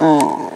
어.